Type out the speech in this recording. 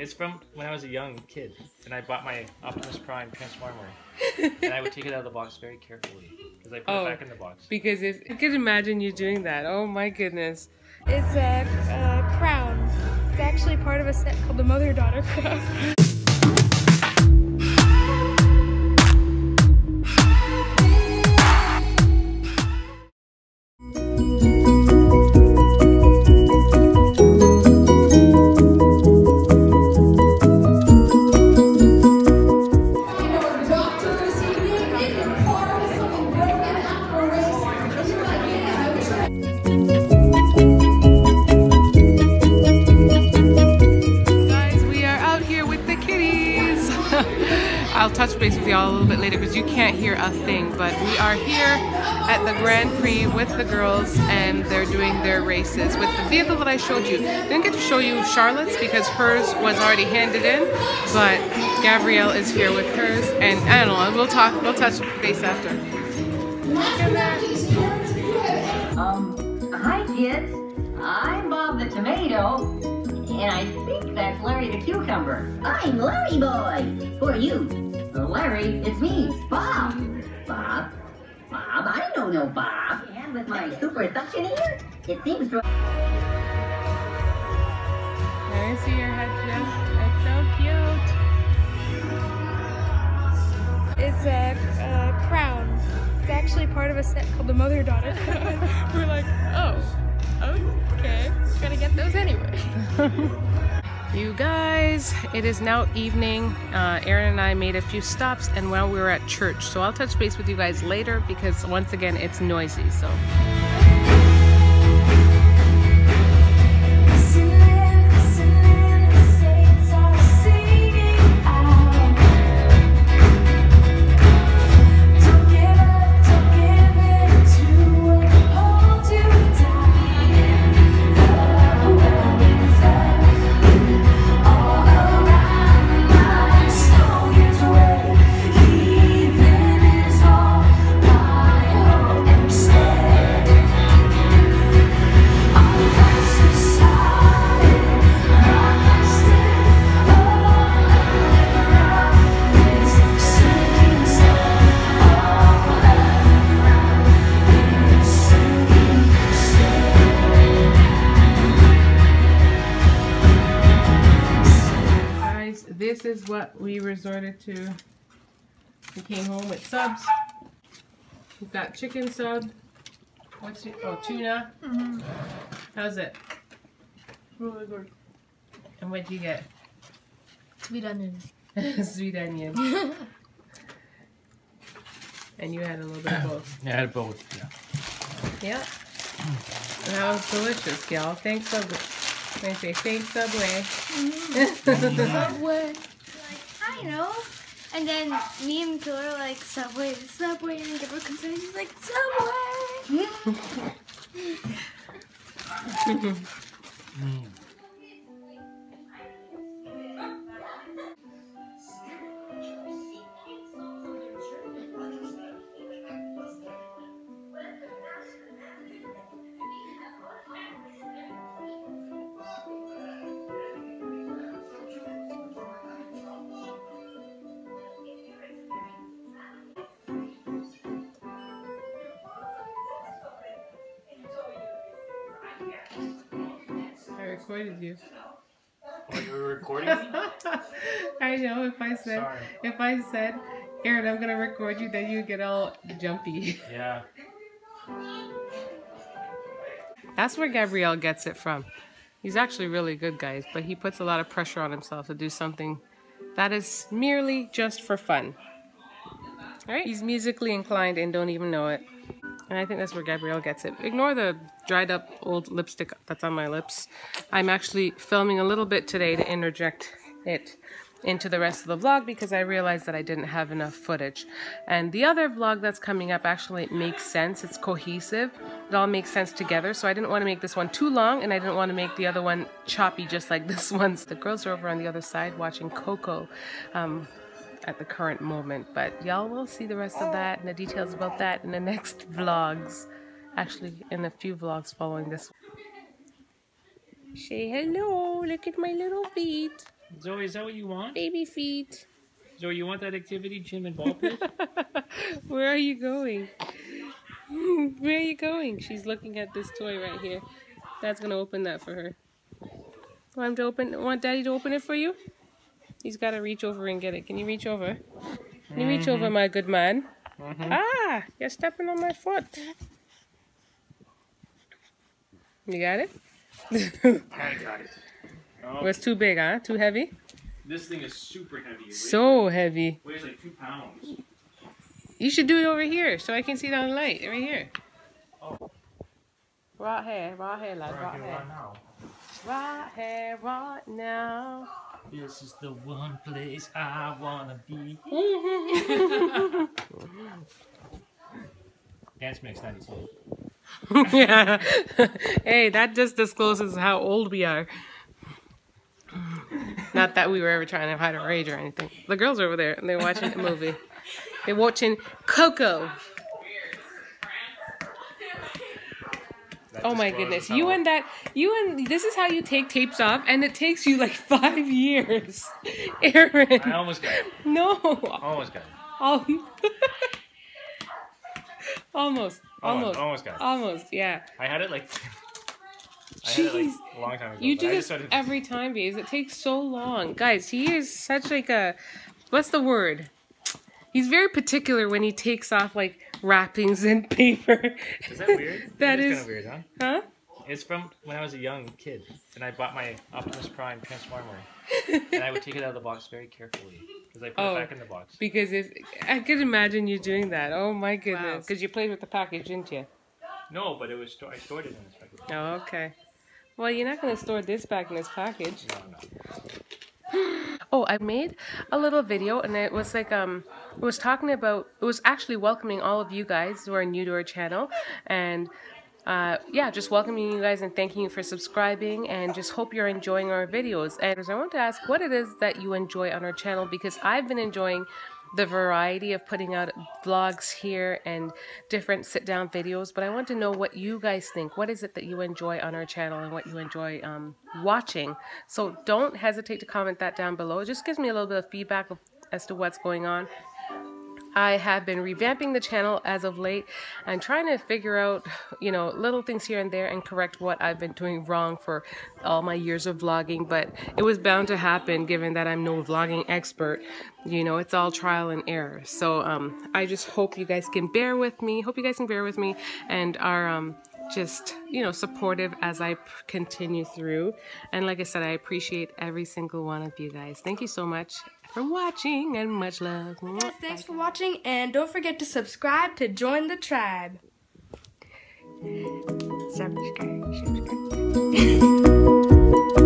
It's from when I was a young kid, and I bought my Optimus Prime Transformer, and I would take it out of the box very carefully because I put Oh. it back in the box. Because if I could imagine you doing that. Oh my goodness. It's a, a crown. It's actually part of a set called the Mother Daughter Crown. y'all a little bit later because you can't hear a thing. But we are here at the Grand Prix with the girls and they're doing their races with the vehicle that I showed you. Didn't get to show you Charlotte's because hers was already handed in, but Gabrielle is here with hers and I don't know, we'll talk, we'll touch base after. Um, hi kids. I'm Bob the Tomato, and I think that's Larry the Cucumber. I'm Larry Boy. Who are you? Larry, it's me, Bob. Bob? Bob? I don't know Bob. And with my super suction here, it seems to... Let me see your head, Jess. That's so cute. It's a, a crown. It's actually part of a set called the Mother Daughter. We're like, oh, okay. Gotta get those anyway. you guys, it is now evening. Uh, Aaron and I made a few stops and while we were at church. So I'll touch base with you guys later because once again, it's noisy. So. This is what we resorted to. We came home with subs. We've got chicken sub. What's it? Oh, tuna. Mm-hmm. How's it? Really good. And what'd you get? Sweet onion. Sweet onion. and you had a little bit of both. Yeah, I had both. Yeah. Yeah. That was delicious, y'all. Thanks, so Can I say thanks, Subway? Subway. like, I know. And then me and Phil are like, Subway, Subway. And then Gabrielle comes in and she's like, Subway. I mm. You. Oh, you were recording? I know if I said Sorry. if I said, Aaron, I'm gonna record you, then you get all jumpy. Yeah. That's where Gabrielle gets it from. He's actually really good, guys, but he puts a lot of pressure on himself to do something that is merely just for fun. Right? He's musically inclined and don't even know it. And I think that's where Gabrielle gets it. Ignore the dried up old lipstick that's on my lips. I'm actually filming a little bit today to interject it into the rest of the vlog because I realized that I didn't have enough footage. And the other vlog that's coming up actually makes sense. It's cohesive. It all makes sense together. So I didn't want to make this one too long and I didn't want to make the other one choppy just like this one. The girls are over on the other side watching Coco. Um, at the current moment. But y'all will see the rest of that and the details about that in the next vlogs. Actually, in a few vlogs following this. Say hello. Look at my little feet. Zoe, is that what you want? Baby feet. Zoe, you want that activity, gym and ball pit? Where are you going? Where are you going? She's looking at this toy right here. Dad's gonna open that for her. Want him to open? Want Daddy to open it for you? He's got to reach over and get it. Can you reach over? Can you reach over, my good man? Ah, you're stepping on my foot. You got it? I got it. Oh, Was too big, huh? Too heavy? this thing is super heavy. It weighs- So heavy. weighs like two pounds. You should do it over here so I can see down the light. Right here. Oh. Right here, right here, lad. Right can here. run now. Right here, right now. This is the one place I wanna be. Dance Mix 92. yeah. hey, that just discloses how old we are. Not that we were ever trying to hide our age or anything. The girls are over there and they're watching a movie. They're watching Coco. That Oh my goodness. You and that you and this is how you take tapes off and it takes you like five years. Aaron. I almost got it. No. Almost got it. Um, almost. Almost. almost got it. Almost, yeah. I had it like. I had it like Jeez. a long time ago. You do I this decided- every time, because it takes so long. Guys, he is such like a what's the word? He's very particular when he takes off like wrappings and paper. Is that weird? That It is- kind of weird, huh? huh? It's from when I was a young kid, and I bought my Optimus Prime Transformer, and I would take it out of the box very carefully because I put Oh. it back in the box. Because if I could imagine you doing that. Oh my goodness. Because you played with the package, didn't you? No, but it was I stored it in this package. Oh, okay. Well, you're not going to store this back in this package. No, no. Oh, I made a little video and it was like um it was talking about it was actually welcoming all of you guys who are new to our channel and uh, yeah, just welcoming you guys and thanking you for subscribing and just hope you're enjoying our videos. And I want to ask what it is that you enjoy on our channel because I've been enjoying the variety of putting out vlogs here and different sit down videos, but I want to know what you guys think. What is it that you enjoy on our channel and what you enjoy um, watching? So don't hesitate to comment that down below. It just gives me a little bit of feedback of, as to what's going on. I have been revamping the channel as of late and trying to figure out, you know, little things here and there and correct what I've been doing wrong for all my years of vlogging. But it was bound to happen given that I'm no vlogging expert. You know, it's all trial and error. So um, I just hope you guys can bear with me. Hope you guys can bear with me and are um, just, you know, supportive as I continue through. And like I said, I appreciate every single one of you guys. Thank you so much for watching and much love. Yes, thanks for watching and don't forget to subscribe to join the tribe. Subscribe, subscribe.